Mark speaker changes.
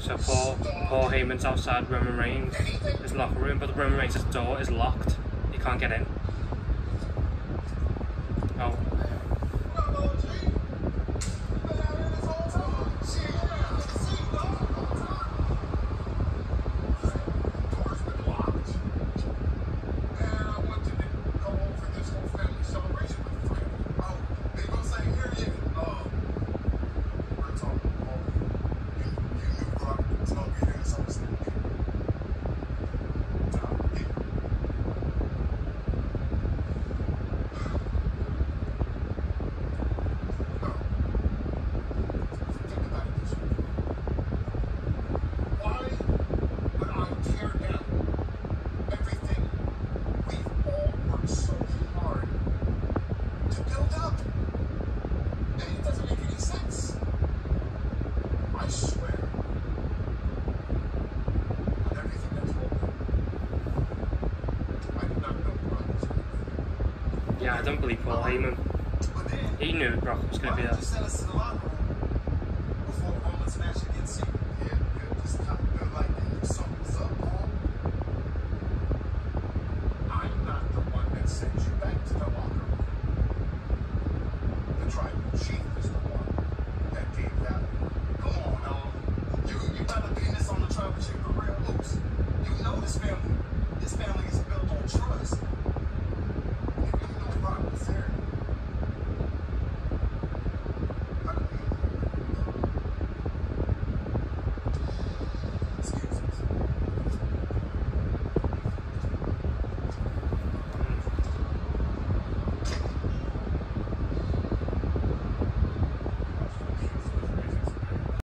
Speaker 1: So Paul, Paul Heyman's outside Roman Reigns' his locker room, but the Roman Reigns' door is locked. He can't get in. Oh.
Speaker 2: It doesn't make any sense. I swear. Everything that's
Speaker 1: Yeah, I don't believe Paul Heyman. He knew Brock was going to be there.
Speaker 2: 是。